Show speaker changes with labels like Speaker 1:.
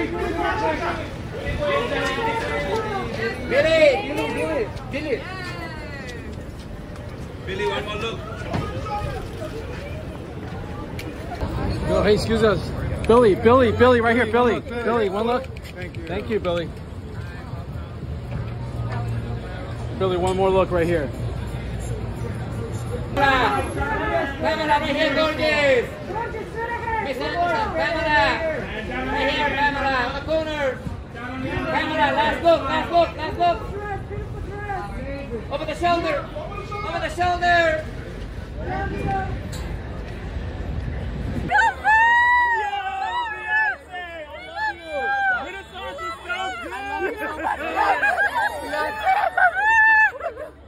Speaker 1: Billie, Billie, Billie, Billie.
Speaker 2: Billie, one more look.
Speaker 3: Oh, hey, excuse us. Billie, Billie, Billie, right here, Billie. Billie, one look. Thank you. Thank you, Billie. Billie, one more look right here.
Speaker 1: Pamela, right here, Camera, last look, last look, last look. Over the shoulder, over the shoulder. Yo, Beyonce, I love you. Minnesota's so good.